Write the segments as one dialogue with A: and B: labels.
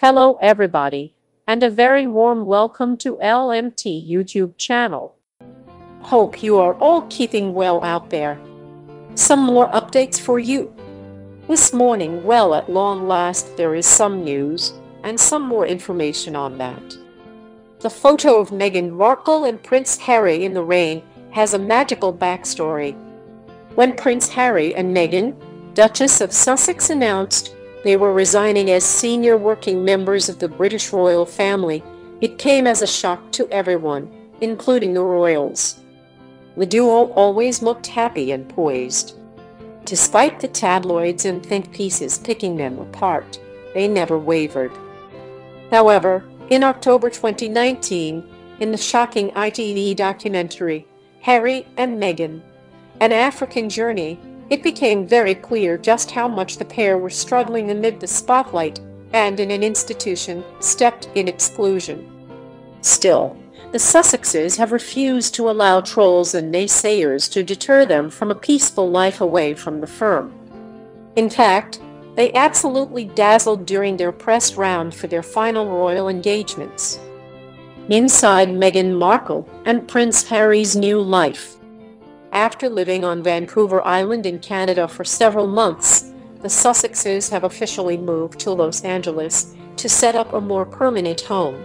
A: Hello everybody, and a very warm welcome to LMT YouTube channel. Hope you are all keeping well out there. Some more updates for you. This morning, well at long last, there is some news, and some more information on that. The photo of Meghan Markle and Prince Harry in the rain has a magical backstory. When Prince Harry and Meghan, Duchess of Sussex announced they were resigning as senior working members of the British royal family, it came as a shock to everyone, including the royals. The duo always looked happy and poised. Despite the tabloids and think pieces picking them apart, they never wavered. However, in October 2019, in the shocking ITV documentary, Harry and Meghan, An African Journey, it became very clear just how much the pair were struggling amid the spotlight and in an institution steeped in exclusion. Still, the Sussexes have refused to allow trolls and naysayers to deter them from a peaceful life away from the firm. In fact, they absolutely dazzled during their press round for their final royal engagements. Inside Meghan Markle and Prince Harry's new life. After living on Vancouver Island in Canada for several months, the Sussexes have officially moved to Los Angeles to set up a more permanent home.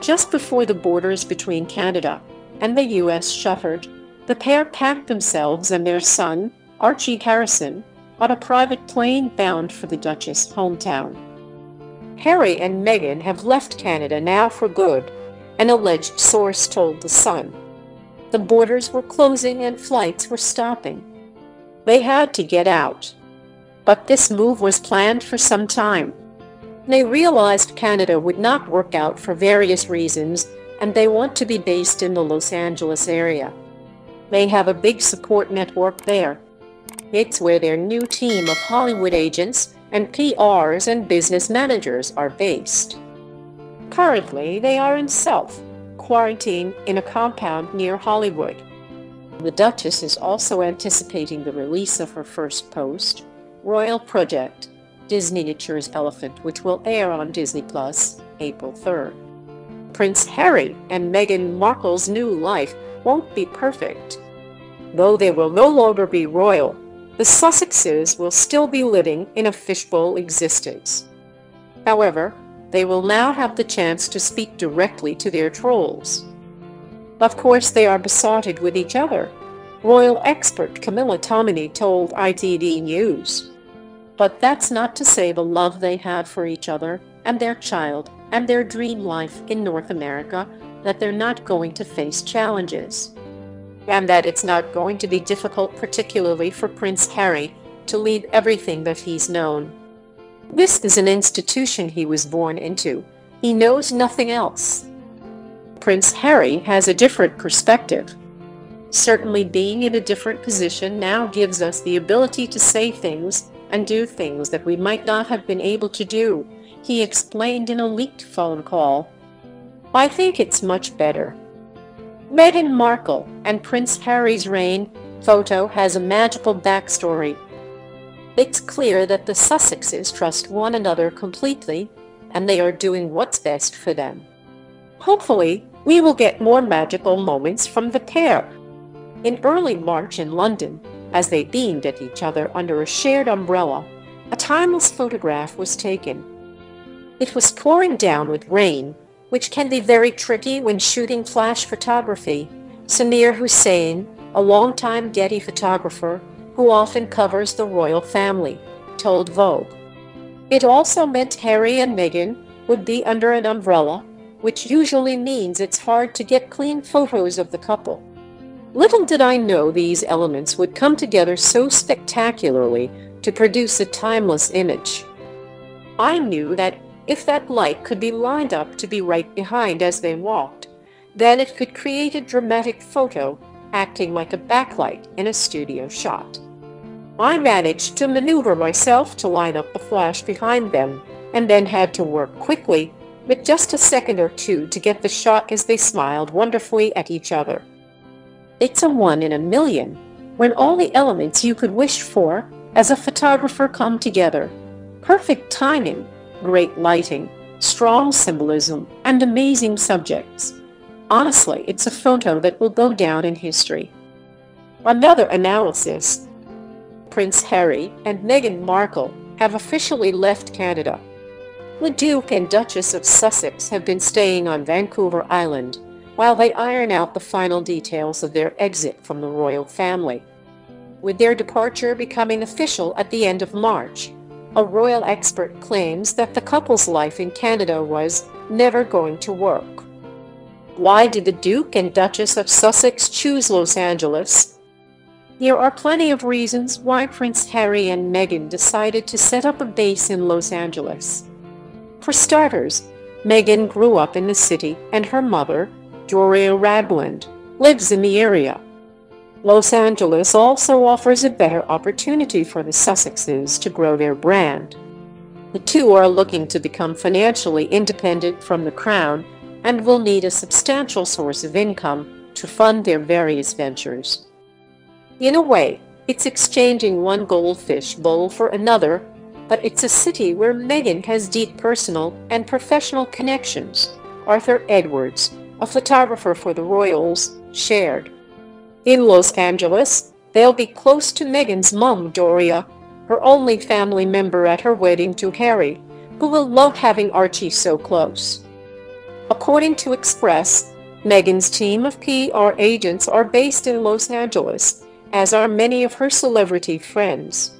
A: Just before the borders between Canada and the U.S. shuttered, the pair packed themselves and their son, Archie Harrison, on a private plane bound for the Duchess' hometown. Harry and Meghan have left Canada now for good, an alleged source told The Sun. The borders were closing and flights were stopping. They had to get out. But this move was planned for some time. They realized Canada would not work out for various reasons, and they want to be based in the Los Angeles area. They have a big support network there. It's where their new team of Hollywood agents and PRs and business managers are based. Currently, they are in South, quarantine in a compound near Hollywood. The Duchess is also anticipating the release of her first post, Royal Project, Disneynature's Elephant, which will air on Disney Plus April 3rd. Prince Harry and Meghan Markle's new life won't be perfect. Though they will no longer be royal, the Sussexes will still be living in a fishbowl existence. However, they will now have the chance to speak directly to their trolls. Of course, they are besotted with each other, royal expert Camilla Tominey told ITV News. But that's not to say the love they have for each other and their child and their dream life in North America that they're not going to face challenges. And that it's not going to be difficult particularly for Prince Harry to leave everything that he's known this is an institution he was born into. He knows nothing else. Prince Harry has a different perspective. Certainly being in a different position now gives us the ability to say things and do things that we might not have been able to do, he explained in a leaked phone call. I think it's much better. Meghan Markle and Prince Harry's rain photo has a magical backstory it's clear that the Sussexes trust one another completely, and they are doing what's best for them. Hopefully, we will get more magical moments from the pair. In early March in London, as they beamed at each other under a shared umbrella, a timeless photograph was taken. It was pouring down with rain, which can be very tricky when shooting flash photography. Samir Hussein, a longtime Getty photographer, who often covers the royal family, told Vogue. It also meant Harry and Meghan would be under an umbrella, which usually means it's hard to get clean photos of the couple. Little did I know these elements would come together so spectacularly to produce a timeless image. I knew that if that light could be lined up to be right behind as they walked, then it could create a dramatic photo acting like a backlight in a studio shot. I managed to maneuver myself to line up the flash behind them, and then had to work quickly, with just a second or two to get the shot as they smiled wonderfully at each other. It's a one in a million, when all the elements you could wish for as a photographer come together. Perfect timing, great lighting, strong symbolism, and amazing subjects. Honestly, it's a photo that will go down in history. Another analysis. Prince Harry and Meghan Markle have officially left Canada. The Duke and Duchess of Sussex have been staying on Vancouver Island while they iron out the final details of their exit from the royal family. With their departure becoming official at the end of March, a royal expert claims that the couple's life in Canada was never going to work. Why did the Duke and Duchess of Sussex choose Los Angeles? There are plenty of reasons why Prince Harry and Meghan decided to set up a base in Los Angeles. For starters, Meghan grew up in the city and her mother, Doria Ragland, lives in the area. Los Angeles also offers a better opportunity for the Sussexes to grow their brand. The two are looking to become financially independent from the crown and will need a substantial source of income to fund their various ventures. In a way, it's exchanging one goldfish bowl for another, but it's a city where Meghan has deep personal and professional connections. Arthur Edwards, a photographer for the Royals, shared. In Los Angeles, they'll be close to Meghan's mom, Doria, her only family member at her wedding to Harry, who will love having Archie so close. According to Express, Meghan's team of PR agents are based in Los Angeles, as are many of her celebrity friends.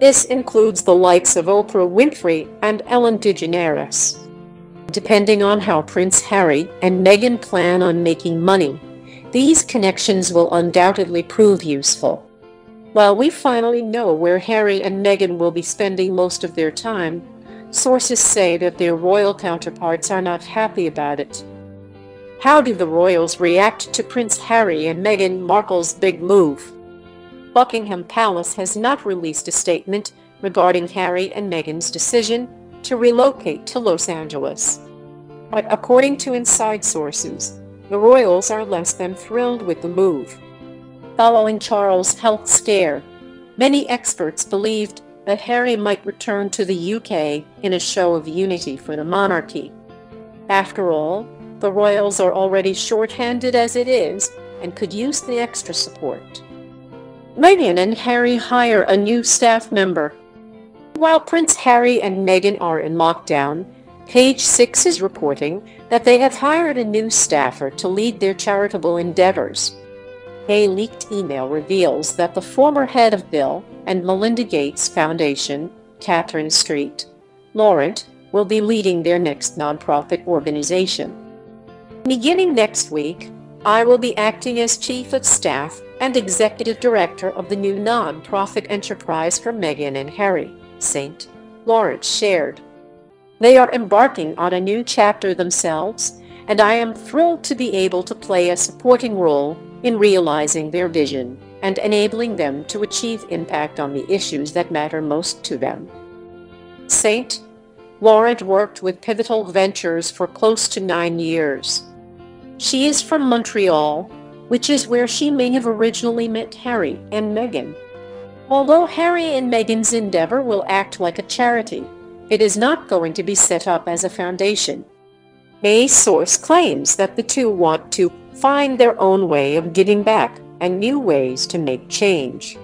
A: This includes the likes of Oprah Winfrey and Ellen DeGeneres. Depending on how Prince Harry and Meghan plan on making money, these connections will undoubtedly prove useful. While we finally know where Harry and Meghan will be spending most of their time, sources say that their royal counterparts are not happy about it. How do the royals react to Prince Harry and Meghan Markle's big move? Buckingham Palace has not released a statement regarding Harry and Meghan's decision to relocate to Los Angeles. But according to inside sources, the royals are less than thrilled with the move. Following Charles' health scare, many experts believed that Harry might return to the UK in a show of unity for the monarchy. After all, the royals are already short-handed as it is and could use the extra support. Meghan and Harry hire a new staff member. While Prince Harry and Meghan are in lockdown, Page Six is reporting that they have hired a new staffer to lead their charitable endeavors. A leaked email reveals that the former head of Bill and Melinda Gates Foundation, Catherine Street, Laurent, will be leading their next nonprofit organization. Beginning next week, I will be acting as Chief of Staff and Executive Director of the new nonprofit enterprise for Meghan and Harry, St. Laurent shared. They are embarking on a new chapter themselves, and I am thrilled to be able to play a supporting role in realizing their vision and enabling them to achieve impact on the issues that matter most to them. St. Laurent worked with Pivotal Ventures for close to nine years. She is from Montreal which is where she may have originally met Harry and Meghan. Although Harry and Meghan's endeavor will act like a charity, it is not going to be set up as a foundation. A source claims that the two want to find their own way of giving back and new ways to make change.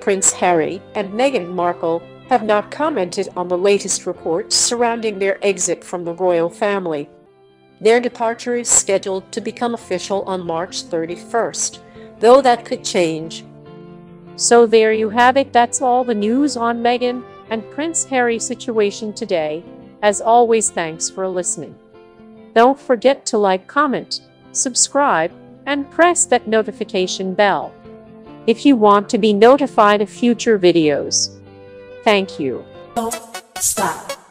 A: Prince Harry and Meghan Markle have not commented on the latest reports surrounding their exit from the royal family. Their departure is scheduled to become official on March 31st, though that could change. So there you have it. That's all the news on Meghan and Prince Harry situation today. As always, thanks for listening. Don't forget to like, comment, subscribe, and press that notification bell if you want to be notified of future videos. Thank you.
B: Don't stop.